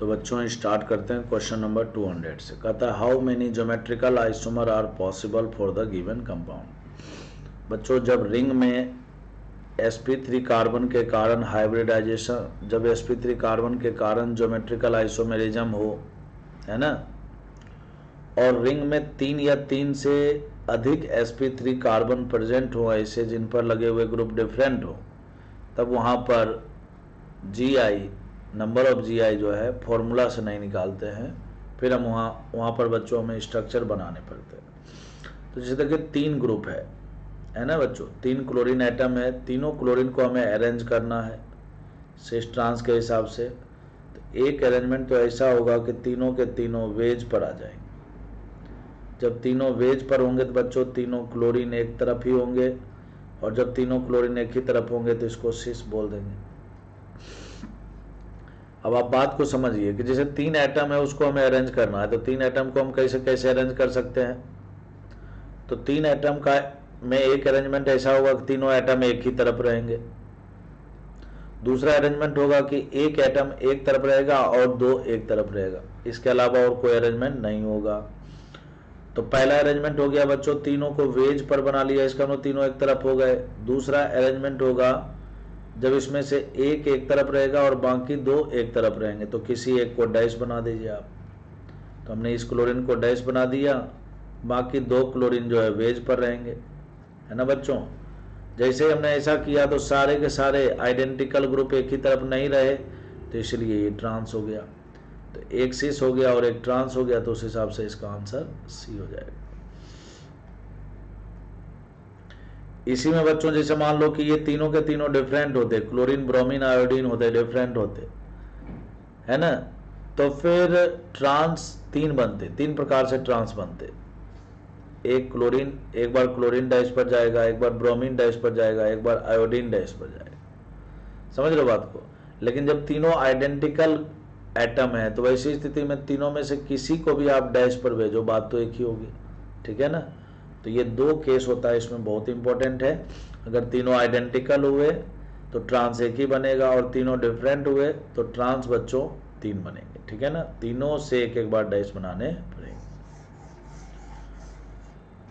तो बच्चों स्टार्ट करते हैं क्वेश्चन नंबर 200 से। कहता है how many geometrical isomer are possible for the given compound बच्चों, जब रिंग में sp3 कार्बन के कारण हाइब्रिडाइजेशन जब sp3 कार्बन के कारण ज्योमेट्रिकल आइसोमेरिज्म हो, है ना? और रिंग में तीन या तीन से अधिक sp3 कार्बन प्रेजेंट हो, ऐसे जिन पर लगे हुए ग्रुप डिफरेंट हो, तब वहाँ पर G I number of G आई जो है फॉर्मूला से नहीं निकालते हैं। फिर हम वहाँ वहाँ पर बच्चों में स्ट्रक्चर बनाने पड़ते हैं। तो जैसे देखिए, तीन ग्रुप है। है ना बच्चों? तीन क्लोरीन आइटम है। तीनों क्लोरीन को हमें अरेंज करना है सिस ट्रांस के हिसाब से। तो एक अरेंजमेंट तो ऐसा होगा कि तीनों के तीनों वेज पर आ जाएँगे। जब तीनों वेज पर होंगे तो बच्चों, तीनों क्लोरीन एक तरफ़ ही होंगे और जब तीनों क्लोरीन एक ही तरफ़ होंगे तो इसको सिस बोल देंगे। अब आप बात को समझिए कि जैसे तीन एटम है, उसको हमें अरेंज करना है तो तीन एटम को हम कैसे कैसे अरेंज कर सकते हैं? तो तीन एटम का में एक अरेंजमेंट ऐसा होगा कि तीनों एटम एक ही तरफ़ रहेंगे। दूसरा अरेंजमेंट होगा कि एक एटम एक तरफ़ रहेगा और दो एक तरफ़ रहेगा। इसके अलावा और कोई अरेंजमेंट नहीं होगा। तो पहला अरेंजमेंट हो गया बच्चों, तीनों को वेज पर बना लिया, इसका मतलब तीनों एक तरफ़ हो गए। दूसरा अरेंजमेंट होगा जब इसमें से एक एक तरफ़ रहेगा और बाकी दो एक तरफ़ रहेंगे तो किसी एक को डैश बना दीजिए आप। तो हमने इस क्लोरीन को डैश बना दिया, बाकी दो क्लोरीन जो है वेज पर रहेंगे। है ना बच्चों? जैसे हमने ऐसा किया तो सारे के सारे आइडेंटिकल ग्रुप एक ही तरफ़ नहीं रहे तो इसलिए ये ट्रांस हो गया। तो एक सिस हो गया और एक ट्रांस हो गया तो उस हिसाब से इसका आंसर सी हो जाएगा। इसी में बच्चों, जैसे मान लो कि ये तीनों के तीनों डिफरेंट होते क्लोरीन ब्रोमीन आयोडीन होते डिफरेंट होते, है ना? तो फिर ट्रांस तीन बनते, तीन प्रकार से ट्रांस बनते। एक क्लोरीन एक बार क्लोरीन डैश पर जाएगा, एक बार ब्रोमीन डैश पर जाएगा, एक बार आयोडीन डैश पर जाएगा। समझ लो बात को? लेकिन जब तीनों आइडेंटिकल एटम है तो वैसी स्थिति में तीनों में से किसी को भी आप डैश पर भेजो, बात तो एक ही होगी, ठीक है ना? तो ये दो केस होता है, इसमें बहुत इंपॉर्टेंट है। अगर तीनों आइडेंटिकल हुए तो ट्रांस एक ही बनेगा और तीनों डिफरेंट हुए तो ट्रांस बच्चों तीन बनेंगे, ठीक है ना? तीनों से एक एक बार डैश बनाने पड़ेंगे।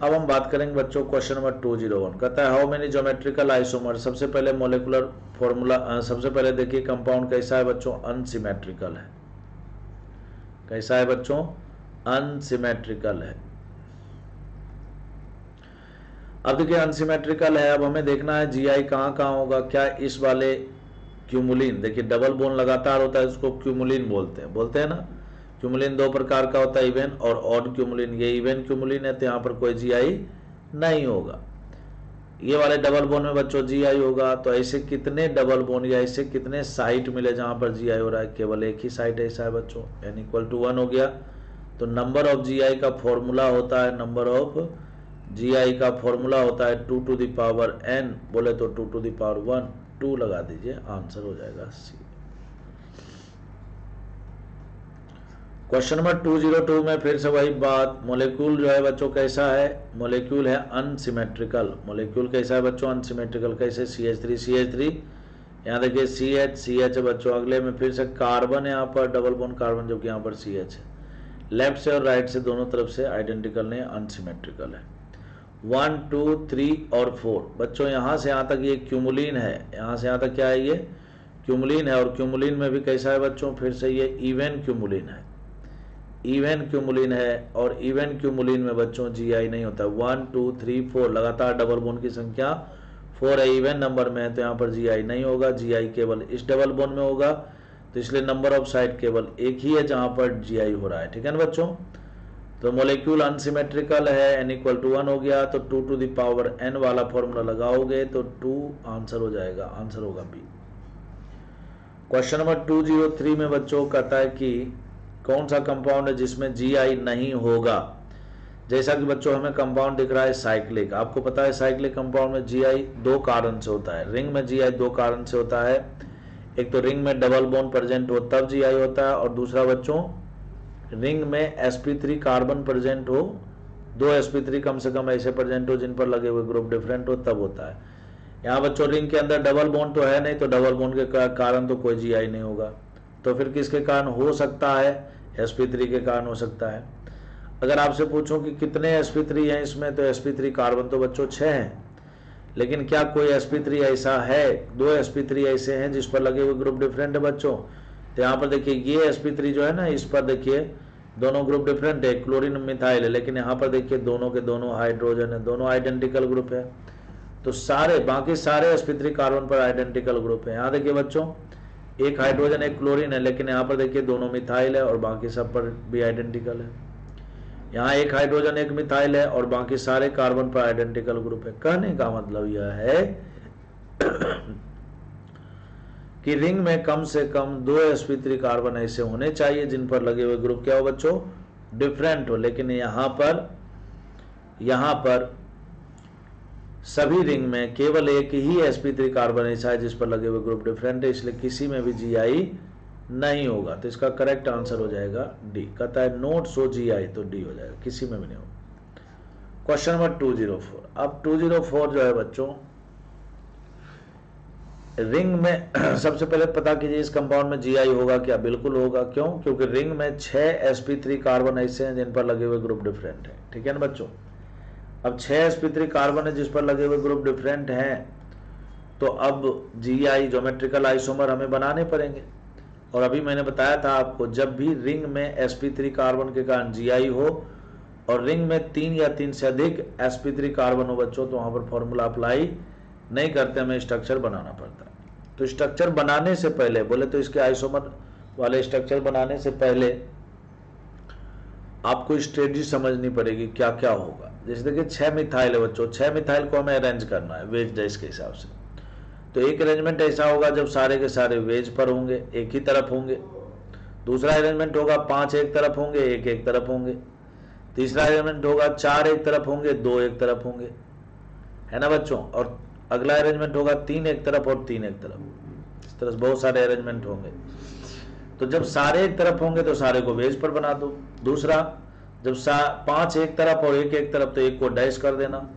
अब हम बात करेंगे बच्चों question number two zero one कहता है हाउ मेनी ज्योमेट्रिकल आइसोमर सबसे पहले मोलिकुलर फॉर्मूला सबसे पहले देखिए कंपाउंड कैसा है बच्चों? अनसिमेट्रिकल है। कैसा है बच्चों? अनसिमेट्रिकल है। अब देखिए अनसिमेट्रिकल है, अब हमें देखना है जीआई कहाँ कहाँ होगा, क्या इस वाले क्यूमुलिन देखिए डबल बोन लगातार होता है, उसको क्यूमुलिन बोलते हैं। बोलते हैं ना क्यूमुलिन दो प्रकार का होता है इवेन और ऑड क्यूमुलिन ये इवेन क्यूमुलिन है तो यहाँ पर कोई जीआई नहीं होगा। ये वाले डबल बोन में बच्चों जीआई होगा तो ऐसे कितने डबल बोन या ऐसे कितने साइट मिले जहाँ पर जीआई हो रहा है? केवल एक ही साइट ऐसा है बच्चों। एन इक्वल टू वन हो गया। तो नंबर ऑफ़ जीआई का फॉर्मूला होता है नंबर ऑफ़ जीआई का फॉर्मूला होता है two two the power n बोले तो two two the power one two लगा दीजिए आंसर हो जाएगा C question number two zero two में फिर से वही बात मोलिक्यूल जो है बच्चों कैसा है? मोलिक्यूल है अनसिमेट्रिकल मोलिक्यूल कैसा है बच्चों? अनसिमेट्रिकल कैसे? C H three C H three यहाँ देखिए सी एच सी एच बच्चों, अगले में फिर से कार्बन यहाँ पर डबल बोन कार्बन जबकि यहाँ पर सी एच है। लेफ़्ट से और राइट से दोनों तरफ़ से आइडेंटिकल नहीं अनसिमेट्रिकल है। वन टू थ्री और फोर बच्चों, यहाँ से यहाँ तक ये क्यूमुलिन है. यहाँ से यहाँ तक क्या है ये? क्यूमुलिन है और क्यूमुलिन में भी कैसा है बच्चों? फिर से ये इवेन क्यूमुलिन है. इवन क्यूमुलिन है और इवन क्यूमुलिन में बच्चों जीआई नहीं होता. वन टू थ्री फोर लगातार डबल बोन की संख्या फोर है. इवेन नंबर में है तो यहाँ पर जीआई नहीं होगा. जीआई केवल इस डबल बोन में होगा. तो इसलिए नंबर ऑफ़ साइड केवल एक ही है जहाँ पर जीआई हो रहा है. ठीक है ना बच्चों? तो मोलिक्यूल अनसिमेट्रिकल है एन इक्वल टू वन हो गया तो two two the power n वाला फॉर्मूला लगाओगे तो टू आंसर हो जाएगा आंसर होगा B question number two zero three में बच्चों कहता है कि कौन सा कंपाउंड है जिसमें जीआई नहीं होगा? जैसा कि बच्चों, हमें कंपाउंड दिख रहा है साइक्लिक आपको पता है साइक्लिक कंपाउंड में जीआई दो कारण से होता है. रिंग में जीआई दो कारण से होता है। एक तो रिंग में डबल बोन प्रेजेंट हो, तब जीआई होता है, और दूसरा बच्चों रिंग में sp3 कार्बन प्रेजेंट हो, दो sp3 कम से कम ऐसे प्रेजेंट हो जिन पर लगे हुए ग्रुप डिफरेंट हो, तब होता है। यहाँ बच्चों, रिंग के अंदर डबल बोन तो है नहीं तो डबल बोन के कारण तो कोई जीआई नहीं होगा। तो फिर किसके कारण? हो सकता है sp3 के कारण हो सकता है। अगर आपसे पूछूँ कि कितने sp3 हैं इसमें तो sp3 कार्बन तो बच्चों छह हैं। लेकिन क्या कोई sp3 ऐसा है? दो sp3 ऐसे हैं जिस पर लगे हुए ग्रुप डिफरेंट है बच्चों? तो यहाँ पर देखिए, ये sp3 जो है ना, इस पर देखिए, दोनों ग्रुप डिफरेंट है क्लोरीन मिथाइल है, लेकिन यहाँ पर देखिए, दोनों के दोनों हाइड्रोजन है, दोनों आइडेंटिकल ग्रुप है। तो सारे, बाकी सारे sp3 कार्बन पर आइडेंटिकल ग्रुप है। यहाँ देखिए बच्चों, एक हाइड्रोजन एक क्लोरीन है, लेकिन यहाँ पर देखिए, दोनों मिथाइल है और बाकी सब पर भी आइडेंटिकल है। यहाँ एक हाइड्रोजन एक मिथाइल है और बाकी सारे कार्बन पर आइडेंटिकल ग्रुप है। कहने का मतलब यह है कि रिंग में कम से कम दो sp3 कार्बन ऐसे होने चाहिए, जिन पर लगे हुए ग्रुप क्या हो बच्चों? डिफरेंट हो, लेकिन यहाँ पर यहाँ पर सभी रिंग में केवल एक ही sp3 कार्बन ऐसा है जिस पर लगे हुए ग्रुप डिफरेंट है, इसलिए किसी में भी जीआई नहीं होगा। तो इसका करेक्ट आंसर हो जाएगा डी कहता है नोट सो जी आई तो डी हो जाएगा, किसी में भी नहीं होगा। Question number two zero four अब टू ज़ीरो फोर जो है बच्चों रिंग में सबसे पहले पता कीजिए इस कंपाउंड में जीआई होगा क्या? बिल्कुल होगा। क्यों? क्योंकि रिंग में छह sp3 कार्बन ऐसे हैं जिन पर लगे हुए ग्रुप डिफरेंट है। ठीक है ना बच्चों? अब छह sp3 कार्बन है जिस पर लगे हुए ग्रुप डिफरेंट हैं तो अब जी आई जोमेट्रिकल आइसोमर हमें बनाने पड़ेंगे। और अभी मैंने बताया था आपको, जब भी रिंग में sp3 कार्बन के कारण जी आई हो, और रिंग में तीन या तीन से अधिक sp3 कार्बन हो बच्चों तो वहाँ पर फॉर्मूला अप्लाई नहीं करते, हमें स्ट्रक्चर बनाना पड़ता है। तो स्ट्रक्चर बनाने से पहले, बोले तो इसके आइसोमर वाले स्ट्रक्चर बनाने से पहले आपको स्ट्रेटजी समझनी पड़ेगी क्या क्या होगा। जैसे देखिए, छह मिथाइल है बच्चों, छह मिथाइल को हमें अरेंज करना है वेज डेज़ के हिसाब से। तो एक अरेंजमेंट ऐसा होगा जब सारे के सारे वेज पर होंगे, एक ही तरफ़ होंगे। दूसरा अरेंजमेंट होगा, पाँच एक तरफ़ होंगे, एक एक तरफ़ होंगे। तीसरा अरेंजमेंट होगा, चार एक तरफ़ होंगे, दो एक तरफ़ होंगे। है ना बच्चों? और अगला अरेंजमेंट होगा तीन एक तरफ़ और तीन एक तरफ़। इस तरह से बहुत सारे अरेंजमेंट होंगे। तो जब सारे एक तरफ़ होंगे तो सारे को वेज पर बना दो। दूसरा, जब पाँच एक तरफ़ और एक एक तरफ़ तो एक को डैश कर देना।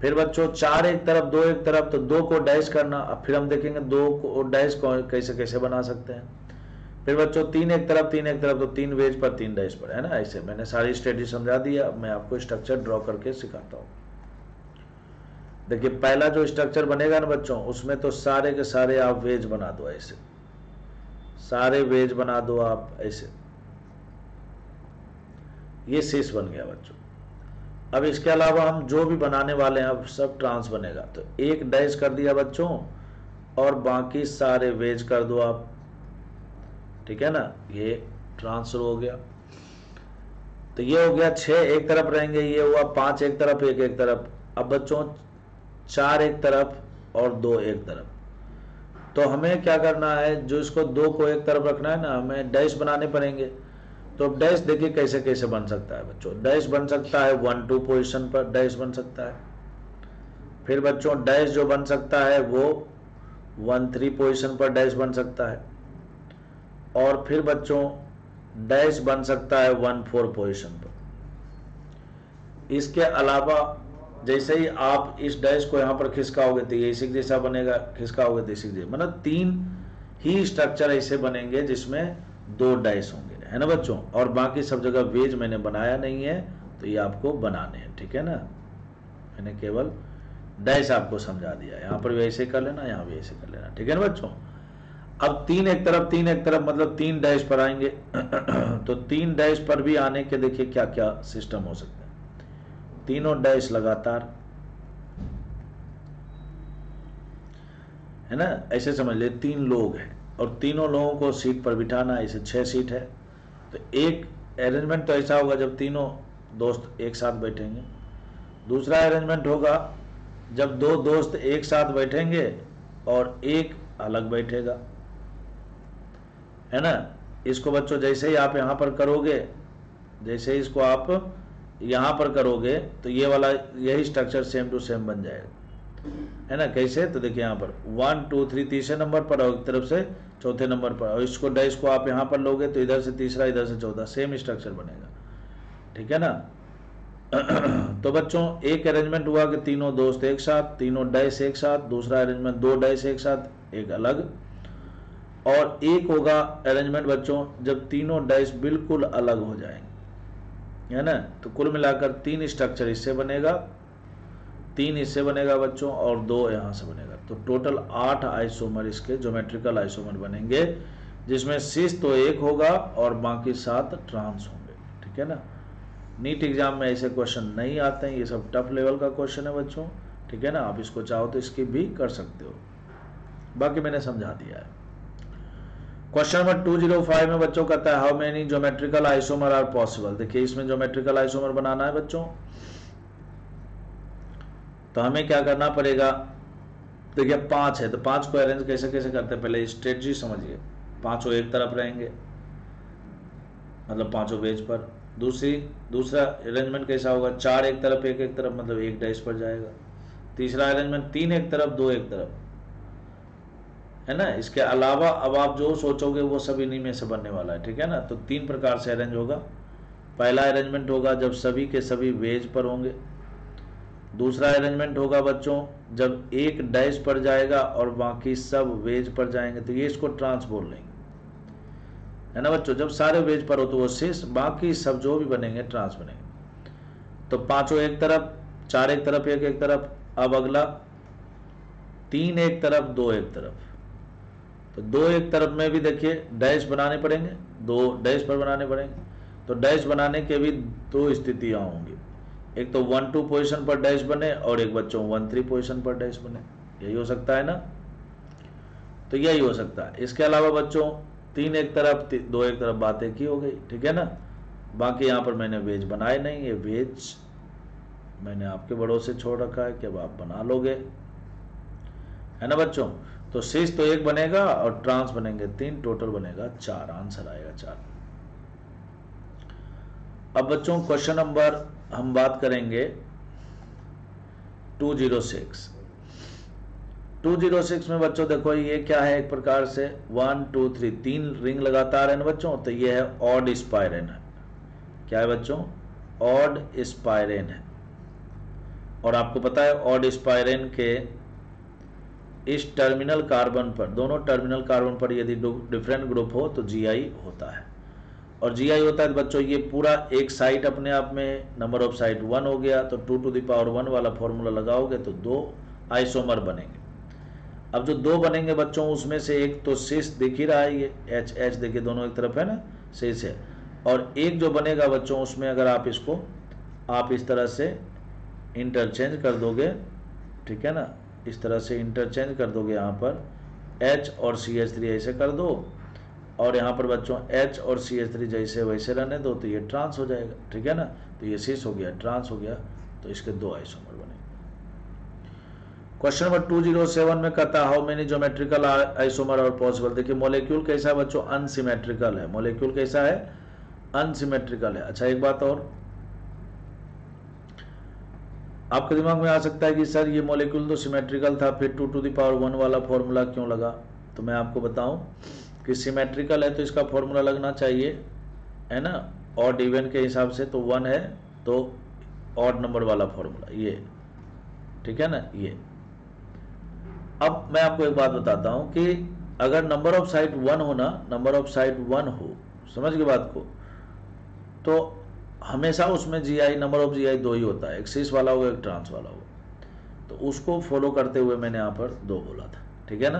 फिर बच्चों, चार एक तरफ़, दो एक तरफ़ तो दो को डैश करना। अब फिर हम देखेंगे दो को डैश कैसे कैसे बना सकते हैं। फिर बच्चों, तीन एक तरफ़, तीन एक तरफ़ तो तीन वेज पर, तीन डैश पर। है ना? ऐसे मैंने सारी स्ट्रेटजी समझा दी अब मैं आपको स्ट्रक्चर ड्रॉ करके सिखाता हूँ। देखिए, पहला जो स्ट्रक्चर बनेगा ना बच्चों, उसमें तो सारे के सारे आप वेज बना दो ऐसे। सारे वेज बना दो आप ऐसे। ये शीश बन गया बच्चों। अब इसके अलावा हम जो भी बनाने वाले हैं, अब सब ट्रांस बनेगा। तो एक डैश कर दिया बच्चों, और बाकी सारे वेज कर दो आप। ठीक है ना? ये ट्रांसफ़र हो गया। तो ये हो गया छह, एक तरफ़ रहेंगे, ये हुआ पाँच, एक तरफ़, एक एक तरफ़। अब बच्चों चार एक तरफ़ और दो एक तरफ़। तो हमें क्या करना है? जो इसको दो को एक तरफ़ रखना है ना, हमें डैश बनाने पड़ेंगे। तो डैश देखिए कैसे कैसे बन सकता है बच्चों। डैश बन सकता है वन टू पोजिशन पर डैश बन सकता है। फिर बच्चों डैश जो बन सकता है वो वन थ्री पोजिशन पर डैश बन सकता है। और फिर बच्चों डैश बन सकता है वन फोर पोजिशन पर। इसके अलावा जैसे ही आप इस डैश को यहाँ पर खिसकाओगे तो ये इसी जैसा बनेगा, खिसकाओगे तो इसी जैसा मतलब तीन ही स्ट्रक्चर ऐसे बनेंगे जिसमें दो डैश होंगे, है ना बच्चों? और बाकी सब जगह वेज मैंने बनाया नहीं है तो ये आपको बनाने हैं, ठीक है ना? मैंने केवल डैश आपको समझा दिया। यहाँ पर भी ऐसे कर लेना, यहाँ भी ऐसे कर लेना, ठीक है ना बच्चों? अब तीन एक तरफ़, तीन एक तरफ़ मतलब तीन डैश पर आएँगे। तो तीन डैश पर भी आने के देखिए क्या क्या सिस्टम हो सकता हैं। तीनों डैश लगातार। है ना? ऐसे समझ ले, तीन लोग हैं। और तीनों लोगों को सीट पर बिठाना, ऐसे छह सीट है। तो एक अरेंजमेंट तो ऐसा होगा जब तीनों दोस्त एक साथ बैठेंगे। दूसरा अरेंजमेंट होगा जब दो दोस्त एक साथ बैठेंगे और एक अलग बैठेगा। है ना? इसको बच्चों जैसे ही आप यहाँ पर करोगे, जैसे ही इसको आप यहाँ पर करोगे तो ये वाला, यही स्ट्रक्चर सेम टू सेम बन जाएगा। है ना? कैसे? तो देखिए यहाँ पर। वन टू थ्री तीसरे नंबर पर और एक तरफ़ से चौथे नंबर पर और इसको डैश को आप यहाँ पर लोगे तो इधर से तीसरा, इधर से चौथा सेम स्ट्रक्चर बनेगा। ठीक है ना? तो बच्चों, एक अरेंजमेंट हुआ कि तीनों दोस्त एक साथ, तीनों डैश एक साथ, दूसरा अरेंजमेंट दो डैश एक साथ, एक अलग। और एक होगा अरेंजमेंट बच्चों, जब तीनों डैश बिल्कुल अलग हो जाएँगे। है ना? तो कुल मिलाकर तीन स्ट्रक्चर इससे बनेगा। तीन इससे बनेगा बच्चों, और दो यहाँ से बनेगा। तो टोटल आठ आइसोमर इसके ज्योमेट्रिकल आइसोमर बनेंगे, जिसमें सिस तो एक होगा और बाकी सात ट्रांस होंगे। ठीक है ना? नीट एग्ज़ाम में ऐसे क्वेश्चन नहीं आते हैं। ये सब टफ लेवल का क्वेश्चन है बच्चों। ठीक है ना? आप इसको चाहो तो इसकी भी कर सकते हो। बाकी मैंने समझा दिया है। क्वेश्चन नंबर 205 में बच्चों कहता है how many geometrical isomer are possible देखिए, इसमें ज्योमेट्रिकल आइसोमर बनाना है बच्चों। तो हमें क्या करना पड़ेगा? देखिए, पाँच है तो पाँच को अरेंज कैसे कैसे करते हैं? पहले स्ट्रेटजी समझिए। पाँचों एक तरफ़ रहेंगे मतलब पाँचों पेज पर। दूसरी, दूसरा अरेंजमेंट कैसा होगा? चार एक तरफ़, एक एक तरफ़ मतलब एक डैश पर जाएगा। तीसरा अरेंजमेंट तीन एक तरफ़, दो एक तरफ़। है ना? इसके अलावा अब आप जो सोचोगे वो सब इन्हीं में से बनने वाला है, ठीक है ना? तो तीन प्रकार से अरेंज होगा। पहला अरेंजमेंट होगा जब सभी के सभी वेज पर होंगे। दूसरा अरेंजमेंट होगा बच्चों, जब एक डैश पर जाएगा और बाकी सब वेज पर जाएँगे तो ये इसको ट्रांस बोल लेंगे। है ना बच्चों? जब सारे वेज पर हो तो वो शेष, बाकी सब जो भी बनेंगे ट्रांस बनेंगे। तो पाँचों एक तरफ़, चार एक तरफ़, एक एक तरफ़, अब अगला, तीन एक तरफ़, दो एक तरफ़। तो दो एक तरफ़ में भी देखिए डैश बनाने पड़ेंगे दो डैश पर बनाने पड़ेंगे। तो डैश बनाने के भी दो स्थितियाँ होंगी। एक तो वन टू पोजिशन पर डैश बने और एक बच्चों वन थ्री पोजिशन पर डैश बने। यही हो सकता है ना? तो यही हो सकता है। इसके अलावा बच्चों तीन एक तरफ़ ती, दो एक तरफ़ बातें की हो गई ठीक है ना? बाकी यहाँ पर मैंने वेज बनाए नहीं ये वेज मैंने आपके बड़ों से छोड़ रखा है कि अब आप बना लोगे। है ना बच्चों? तो शेष तो एक बनेगा और ट्रांस बनेंगे तीन टोटल बनेगा चार आंसर आएगा चार। अब बच्चों क्वेश्चन नंबर हम बात करेंगे 206 206 में बच्चों देखो, ये क्या है एक प्रकार से? वन टू थ्री तीन रिंग लगातार है ना बच्चों तो ये है ऑड स्पायरेन है। क्या है बच्चों? ऑड स्पायरेन है। और आपको पता है ऑड स्पायरेन के इस टर्मिनल कार्बन पर, दोनों टर्मिनल कार्बन पर यदि डिफरेंट ग्रुप हो तो जीआई होता है। और जी आई होता है तो बच्चों, ये पूरा एक साइट अपने आप में नंबर ऑफ़ साइट वन हो गया तो two two the power one वाला फॉर्मूला लगाओगे तो दो आइसोमर बनेंगे। अब जो दो बनेंगे बच्चों, उसमें से एक तो शेष दिख ही रहा है, ये एच एच देखिए, दोनों एक तरफ़ है ना शेष है। और एक जो बनेगा बच्चों, उसमें अगर आप इसको, आप इस तरह से इंटरचेंज कर दोगे, ठीक है ना इस तरह से इंटरचेंज कर दोगे यहाँ पर एच और सी एच थ्री ऐसे कर दो, और यहाँ पर बच्चों H और सी एच थ्री जैसे वैसे रहने दो तो ये ट्रांस हो जाएगा, ठीक है ना? तो ये सीस हो गया ट्रांस हो गया तो इसके दो आइसोमर बने। Question number two zero seven में कहता हाउ मेनी ज्योमेट्रिकल आइसोमर और पॉसिबल देखिए मोलिक्यूल कैसा है बच्चों? अनसिमेट्रिकल है। मोलिक्यूल कैसा है? अनसिमेट्रिकल है। अच्छा एक बात और आपके दिमाग में आ सकता है कि सर, ये मोलिक्यूल तो सिमेट्रिकल था, फिर two two the power one वाला फॉर्मूला क्यों लगा? तो मैं आपको बताऊँ कि सिमेट्रिकल है तो इसका फॉर्मूला लगना चाहिए, है ना? ऑड इवन के हिसाब से तो वन है तो ऑड नंबर वाला फॉर्मूला ये। ठीक है ना? ये। अब मैं आपको एक बात बताता हूँ कि अगर नंबर ऑफ़ साइड वन हो ना नंबर ऑफ़ साइड वन हो, समझ के बात को तो हमेशा उसमें जी I number of G I दो ही होता है। एक सीस वाला होगा, एक ट्रांस वाला होगा। तो उसको फॉलो करते हुए मैंने यहाँ पर दो बोला था। ठीक है ना?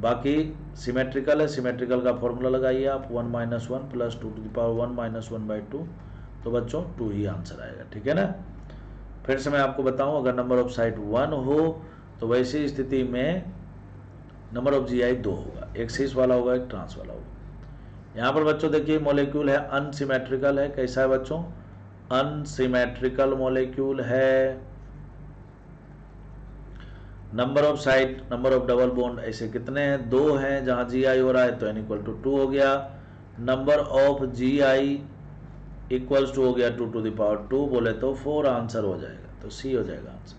बाकी सिमेट्रिकल है। सिमेट्रिकल का फॉर्मूला लगाइए आप। One minus one plus two two the power one minus one by two तो बच्चों टू ही आंसर आएगा। ठीक है ना? फिर से मैं आपको बताऊँ, अगर नंबर ऑफ़ साइड वन हो तो वैसी स्थिति में नंबर ऑफ़ जी आई दो होगा। एक सीस वाला होगा, एक ट्रांस वाला होगा। यहाँ पर बच्चों, देखिए मोलिक्यूल है अनसिमेट्रिकल है। कैसा है बच्चों? अनसिमेट्रिकल मोलिक्यूल है। Number of site number of double bond ऐसे कितने हैं? दो हैं, जहाँ जी आई हो रहा है तो एन इक्वल टू टू हो गया। Number of G I equals two हो गया टू टू दावर टू बोले तो फोर आंसर हो जाएगा। तो सी हो जाएगा answer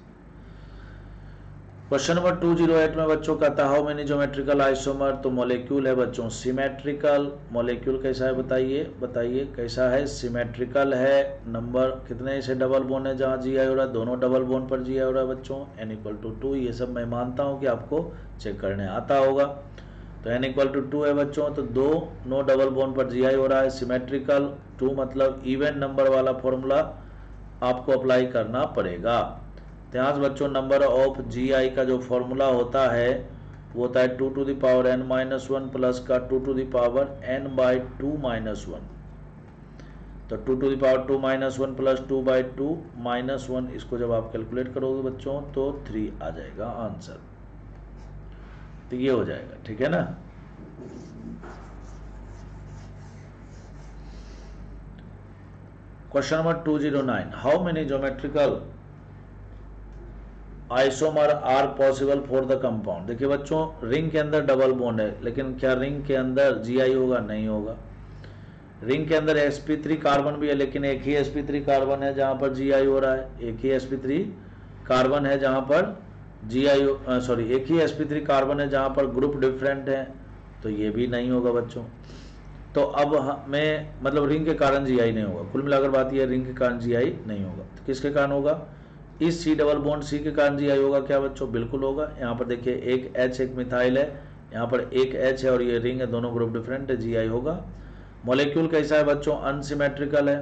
question number two zero eight में बच्चों का था हाउ मेनी ज्योमेट्रिकल आइसोमर तो मोलिक्यूल है बच्चों सिमेट्रिकल मोलिक्यूल कैसा है बताइए? बताइए, कैसा है? सिमेट्रिकल है। नंबर कितने ऐसे डबल बोन है जहाँ जी आई हो रहा है? दोनों डबल बोन पर जी आई हो रहा है बच्चों। एन इक्वल टू टू ये सब मैं मानता हूँ कि आपको चेक करने आता होगा। तो एन इक्वल टू टू है बच्चों तो दो नो डबल बोन पर जी आई हो रहा है। सिमेट्रिकल टू मतलब इवेंट नंबर वाला फॉर्मूला आपको अप्लाई करना पड़ेगा। ध्यान बच्चों नंबर ऑफ़ जी आई का जो फॉर्मूला होता है, वो होता है two two the power n minus one plus का two two the power n by two minus one तो two two the power two minus one plus two by two minus one इसको जब आप कैलकुलेट करोगे बच्चों तो three आ जाएगा answer तो ये हो जाएगा, ठीक है ना? Question number two zero nine how many geometrical isomer are possible for the compound देखिए बच्चों रिंग के अंदर डबल बॉन्ड है, लेकिन क्या रिंग के अंदर जीआई होगा? नहीं होगा। रिंग के अंदर sp3 कार्बन भी है, लेकिन एक ही sp3 कार्बन है जहाँ पर जीआई हो रहा है। एक ही sp3 कार्बन है जहाँ पर जी आई सॉरी एक ही sp3 कार्बन है जहाँ पर ग्रुप डिफरेंट है। तो ये भी नहीं होगा बच्चों। तो अब हमें मतलब रिंग के कारण जी आई नहीं होगा। कुल मिलाकर बात यह रिंग के कारण जी आई नहीं होगा। तो किसके कारण होगा? इस सी डबल बॉन्ड सी के कारण जी आई होगा, क्या बच्चों? बिल्कुल होगा। यहाँ पर देखिए, एक एच एक मिथाइल है। यहाँ पर एक एच है और ये रिंग है, दोनों ग्रुप डिफरेंट है जी आई होगा। मोलिक्यूल कैसा है बच्चों? अनसीमेट्रिकल है।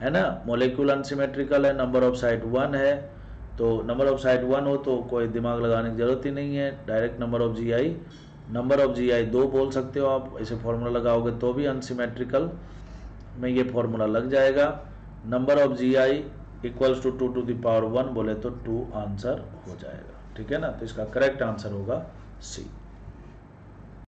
है ना? मोलिक्यूल अनसीमेट्रिकल है नंबर ऑफ़ साइड वन है। तो नंबर ऑफ़ साइड वन हो तो कोई दिमाग लगाने की ज़रूरत ही नहीं है। Direct number of G I number of G I दो बोल सकते हो आप। इसे फॉर्मूला लगाओगे तो भी अनसीमेट्रिकल में ये फॉर्मूला लग जाएगा। Number of G I equals two two two the power one बोले तो टू आंसर हो जाएगा। ठीक है ना? तो इसका करेक्ट आंसर होगा सी